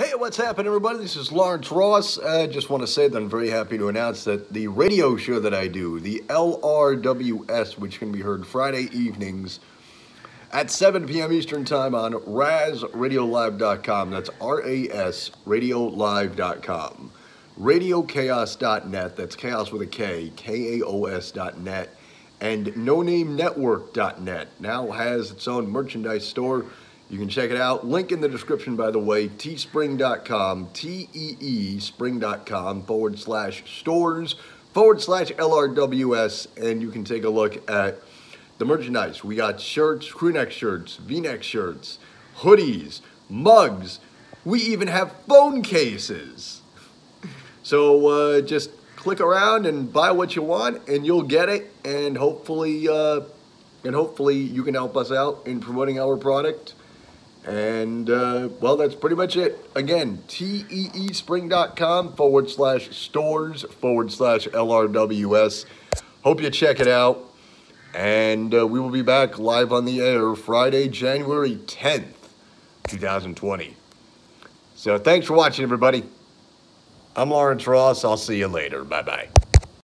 Hey, what's happening, everybody? This is Lawrence Ross. I just want to say that I'm very happy to announce that the radio show that I do, the LRWS, which can be heard Friday evenings at 7 p.m. Eastern Time on RASRadiolive.com. That's R-A-S RadioLive.com. RadioKaos.net, That's chaos with a K. K-A-O-S.net. And NoNameNetwork.net now has its own merchandise store. You can check it out. Link in the description, by the way, teespring.com, T-E-E, spring.com, forward slash stores, forward slash LRWS, and you can take a look at the merchandise. We got shirts, crewneck shirts, v-neck shirts, hoodies, mugs. We even have phone cases. So uh, just click around and buy what you want, and you'll get it, and hopefully, uh, and hopefully you can help us out in promoting our product. And, uh, well, that's pretty much it. Again, teespring.com forward slash stores forward slash LRWS. Hope you check it out. And uh, we will be back live on the air Friday, January 10th, 2020. So thanks for watching, everybody. I'm Lawrence Ross. I'll see you later. Bye-bye.